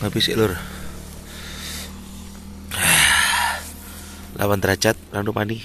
Ngopi sih lur ah, 8 derajat Randu Pani.